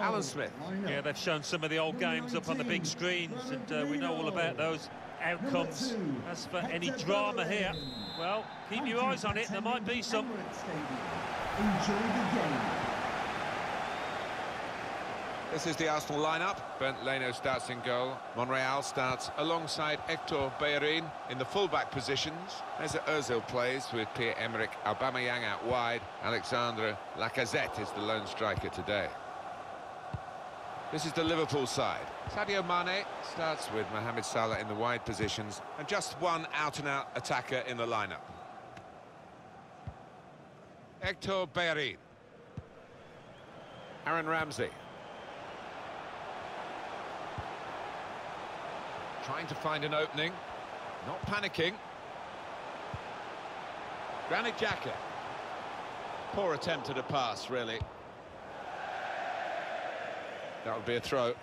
Alan Smith. Yeah, they've shown some of the old games up on the big screens, and uh, we know all about those outcomes. As for any drama here, well, keep your eyes on it, there might be some. Enjoy the game. This is the Arsenal lineup. Bernd Leno starts in goal. Monreal starts alongside Hector Bellerin in the fullback positions. Mesut Ozil plays with Pierre-Emerick Aubameyang out wide. Alexandre Lacazette is the lone striker today. This is the Liverpool side. Sadio Mane starts with Mohamed Salah in the wide positions and just one out-and-out attacker in the lineup. Hector Bellerin. Aaron Ramsey. Trying to find an opening. Not panicking. Granit Xhaka. Poor attempt at a pass, really. That would be a throw.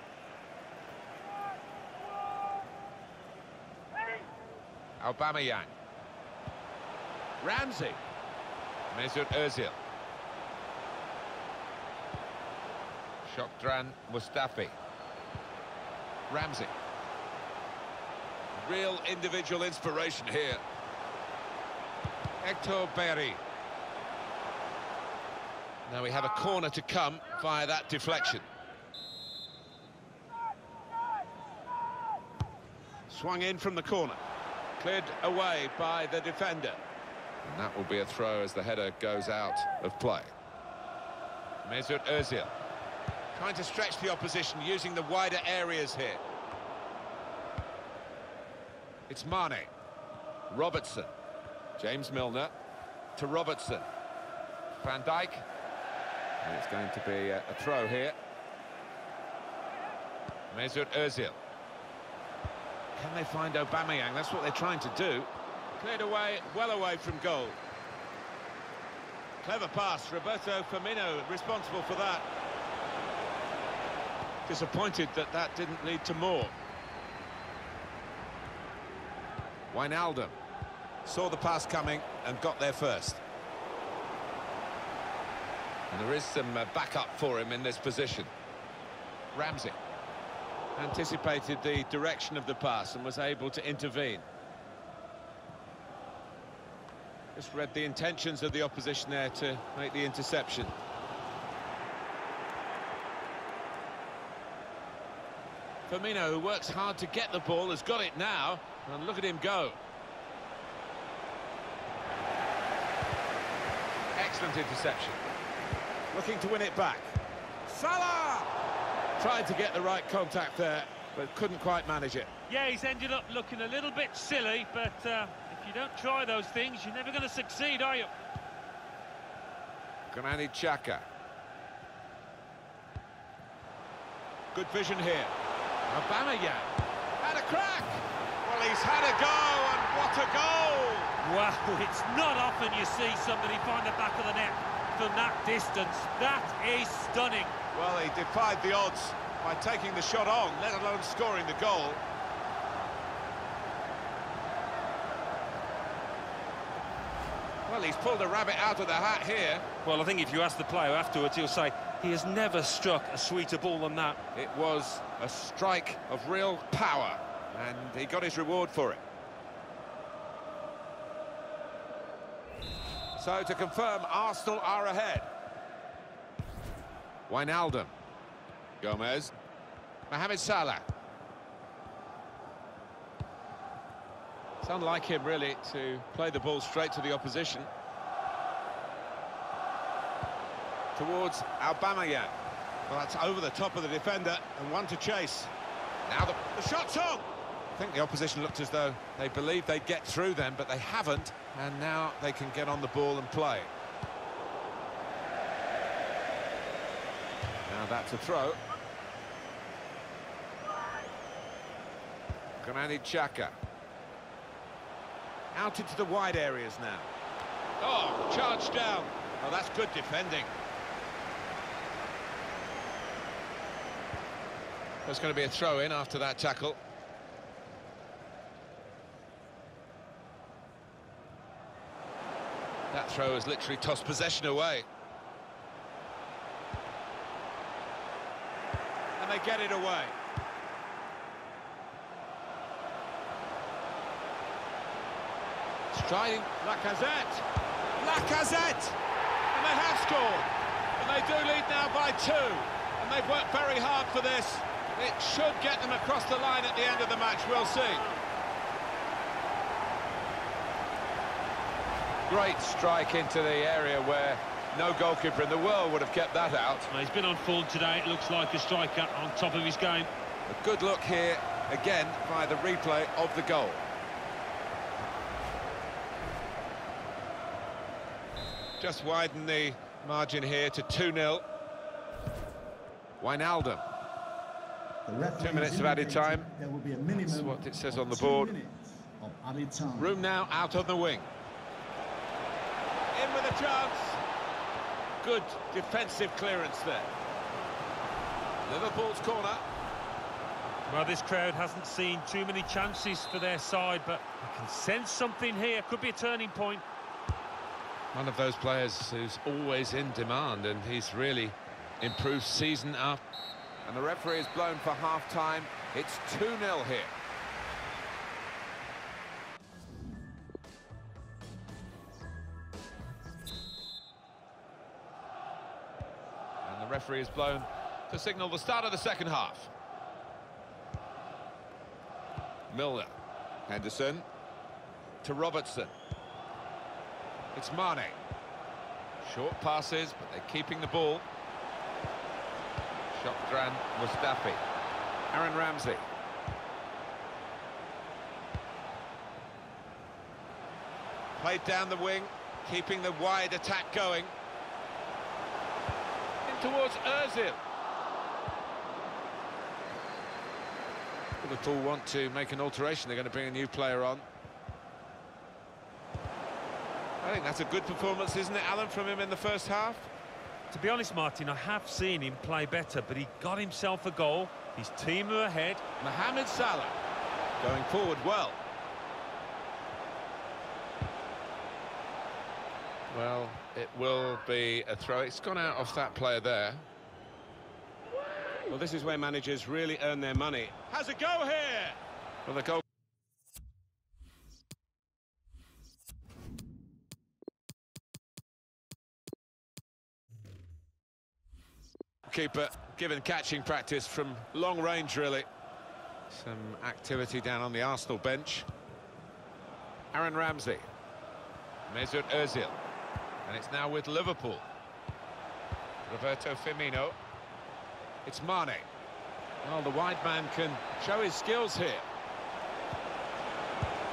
Aubameyang. Ramsey. Mesut Ozil. Shkodran Mustafi. Ramsey. Real individual inspiration here. Hector Bellerin. Now we have a corner to come via that deflection. Swung in from the corner. Cleared away by the defender. And that will be a throw as the header goes out of play. Mesut Ozil. Trying to stretch the opposition using the wider areas here. It's Mane. Robertson. James Milner. To Robertson. Van Dijk. And it's going to be a, a throw here. Mesut Ozil. Can they find Aubameyang? That's what they're trying to do. Cleared away, well away from goal. Clever pass, Roberto Firmino responsible for that. Disappointed that that didn't lead to more. Wijnaldum saw the pass coming and got there first. And there is some uh, backup for him in this position. Ramsey anticipated the direction of the pass and was able to intervene. Just read the intentions of the opposition there to make the interception. Firmino, who works hard to get the ball, has got it now, and look at him go. Excellent interception. Looking to win it back. Salah! Tried to get the right contact there, but couldn't quite manage it. Yeah, he's ended up looking a little bit silly, but uh, if you don't try those things, you're never going to succeed, are you? Granit Xhaka. Good vision here. Aubameyang. Had a crack! Well, he's had a go, and what a goal! Wow, it's not often you see somebody find the back of the net from that distance. That is stunning. Well, he defied the odds by taking the shot on, let alone scoring the goal. Well, he's pulled a rabbit out of the hat here. Well, I think if you ask the player afterwards, he'll say he has never struck a sweeter ball than that. It was a strike of real power, and he got his reward for it. So, to confirm, Arsenal are ahead. Wijnaldum. Gomez. Mohamed Salah. It's unlike him, really, to play the ball straight to the opposition. Towards Aubameyang. Well, that's over the top of the defender, and one to chase. Now the, the shot's on! I think the opposition looked as though they believed they'd get through them, but they haven't, and now they can get on the ball and play. Now that's a throw. Granit. Out into the wide areas now. Oh, charged down. Oh, that's good defending. There's going to be a throw in after that tackle. That throw has literally tossed possession away. And they get it away. Striding Lacazette. Lacazette! And they have scored. And they do lead now by two. And they've worked very hard for this. It should get them across the line at the end of the match, we'll see. Great strike into the area where no goalkeeper in the world would have kept that out. Well, he's been on form today. It looks like a striker on top of his game. A good look here, again, by the replay of the goal. Just widen the margin here to 2-0. Wijnaldum. Two minutes of added time. There will be a minimum That's what it says on the board. minutes Of added time. Room now out on the wing. In with a chance. Good defensive clearance there. Liverpool's corner. Well, this crowd hasn't seen too many chances for their side, but I can sense something here. Could be a turning point. One of those players who's always in demand, and he's really improved season up. And the referee is blown for half-time. It's 2-0 here. Referee is blown to signal the start of the second half. Milner. Henderson. To Robertson. It's Mane. Short passes, but they're keeping the ball. Shkodran Mustafi. Aaron Ramsey. Played down the wing, keeping the wide attack going. In towards Ozil. Liverpool want to make an alteration. They're going to bring a new player on. I think that's a good performance, isn't it, Alan, from him in the first half? To be honest, Martin, I have seen him play better, but he got himself a goal. His team are ahead. Mohamed Salah going forward well. Well, it will be a throw. It's gone out of that player there. Well, this is where managers really earn their money. Has a go here. Well, the goal. Keeper given catching practice from long range, really. Some activity down on the Arsenal bench. Aaron Ramsey. Mesut Ozil. And it's now with Liverpool. Roberto Firmino. It's Mane. Well, the wide man can show his skills here.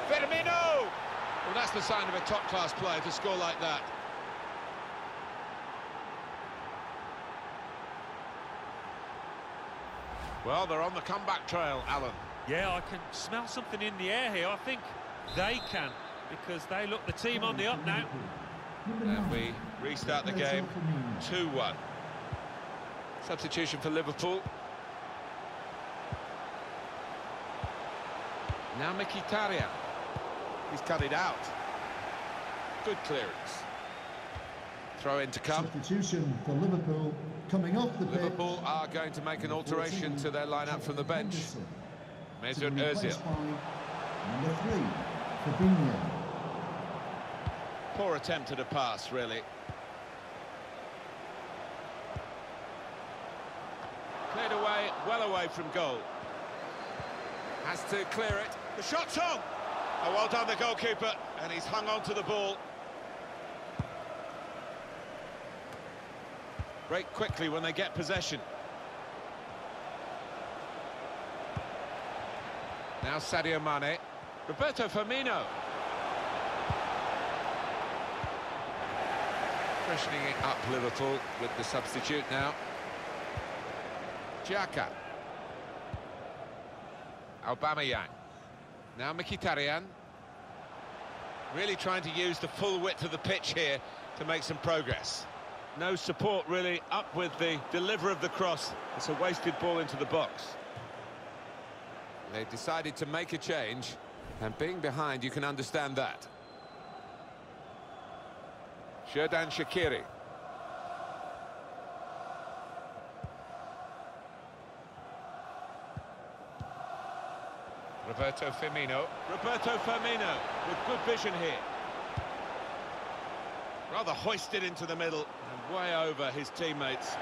Firmino! Well, that's the sign of a top-class player to score like that. Well, they're on the comeback trail, Alan. Yeah, I can smell something in the air here. I think they can, because they look the team on the up now. And we restart the game 2-1. Substitution for Liverpool. Now Mkhitaryan. He's cut it out. Good clearance. Throw in to come. Substitution for Liverpool coming off the pitch. Liverpool are going to make an alteration to their lineup from the bench. Mesut Ozil. Number three, Fabinho. Poor attempt at a pass, really. Cleared away, well away from goal. Has to clear it. The shot's on! Oh, well done, the goalkeeper, and he's hung on to the ball. Break quickly when they get possession. Now Sadio Mane. Roberto Firmino. Freshening it up Liverpool with the substitute now. Xhaka. Aubameyang. Now Mkhitaryan. Really trying to use the full width of the pitch here to make some progress. No support really up with the deliver of the cross. It's a wasted ball into the box. They've decided to make a change, and being behind, you can understand that. Xherdan Shaqiri. Roberto Firmino. Roberto Firmino with good vision here. Rather hoisted into the middle and way over his teammates.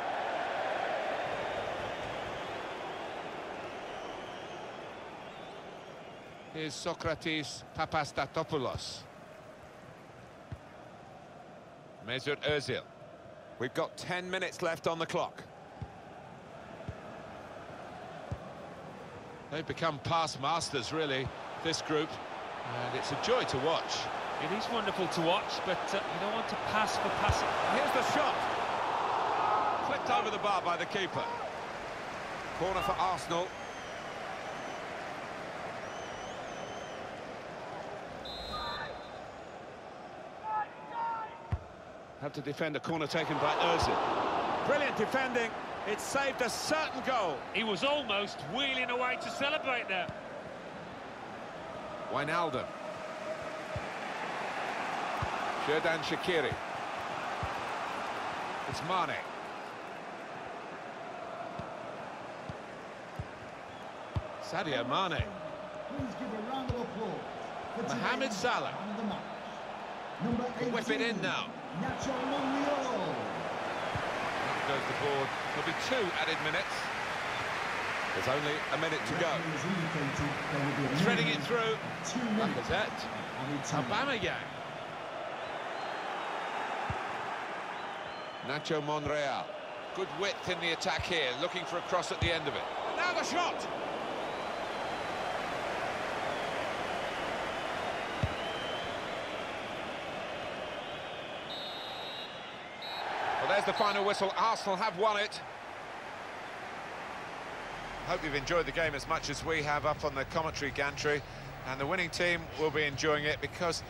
Here's Sokratis Papastathopoulos. Mesut Ozil. We've got 10 minutes left on the clock. They've become past masters, really, this group. And it's a joy to watch. It is wonderful to watch, but uh, you don't want to pass for passing. Here's the shot. Flicked over the bar by the keeper. Corner for Arsenal. Had to defend a corner taken by Ozil. Brilliant defending. It saved a certain goal. He was almost wheeling away to celebrate there. Wijnaldum. Xherdan Shaqiri. It's Mane. Sadio Mane. Please give a round of applause. for Mohamed Salah. man of the match. Number 18, Whip it in now. Nacho Monreal. Goes the board. There'll be two added minutes. There's only a minute to go. Referees indicated there will be a Threading it through. of Two minutes. Lacazette. Aubameyang. Nacho Monreal. Good width in the attack here, looking for a cross at the end of it. Now the shot. Well, there's the final whistle. Arsenal have won it. I hope you've enjoyed the game as much as we have up on the commentary gantry. And the winning team will be enjoying it because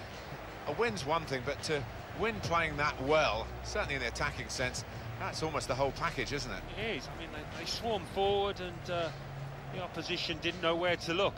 a win's one thing, but to win playing that well, certainly in the attacking sense, that's almost the whole package, isn't it? It is. I mean, they, they swarmed forward and uh, the opposition didn't know where to look.